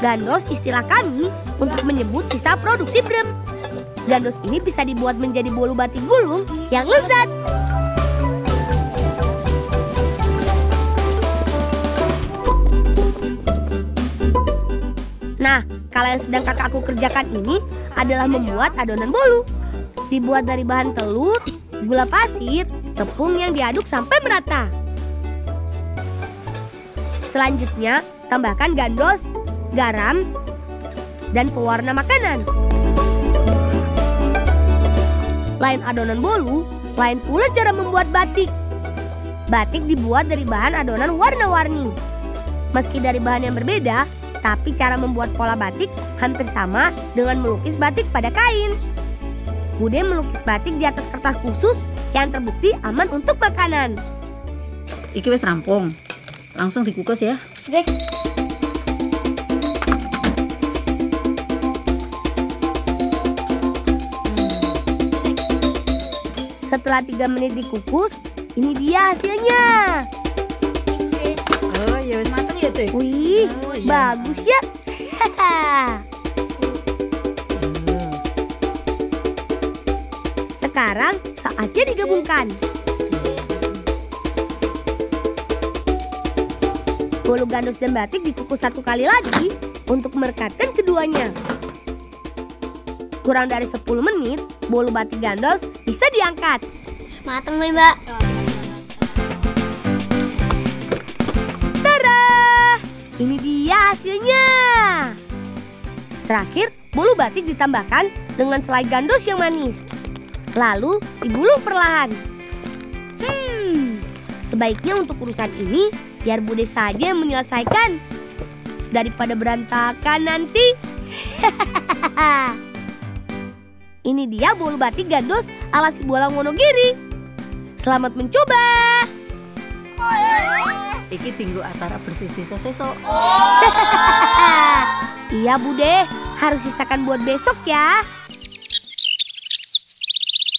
Gandos istilah kami untuk menyebut sisa produksi brem. Gandos ini bisa dibuat menjadi bolu batik gulung yang lezat. Nah, kalau yang sedang kakakku kerjakan ini adalah membuat adonan bolu. Dibuat dari bahan telur, gula pasir, tepung yang diaduk sampai merata. Selanjutnya, tambahkan gandos, garam, dan pewarna makanan. Lain adonan bolu, lain pula cara membuat batik. Batik dibuat dari bahan adonan warna-warni. Meski dari bahan yang berbeda, tapi cara membuat pola batik hampir sama dengan melukis batik pada kain. Bude melukis batik di atas kertas khusus yang terbukti aman untuk makanan. Iki wis rampung. Langsung dikukus ya. Dek, Setelah 3 menit dikukus, ini dia hasilnya. Oh, ya wis mateng ya, Teh. Wih, Oh, iya. bagus ya. Sekarang saatnya digabungkan. Bolu gandos dan batik dikukus satu kali lagi untuk merekatkan keduanya. Kurang dari 10 menit, bolu batik gandos bisa diangkat. mateng nih mbak. Tara! Ini dia hasilnya. Terakhir, bolu batik ditambahkan dengan selai gandos yang manis. Lalu digulung perlahan. Hmm, sebaiknya untuk urusan ini biar Bude saja yang menyelesaikan daripada berantakan nanti. ini dia bolu batik gandos ala si bolang Wonogiri. Selamat mencoba. Iki tinggu antara bersih-sisa sesok. iya Bude, harus sisakan buat besok ya.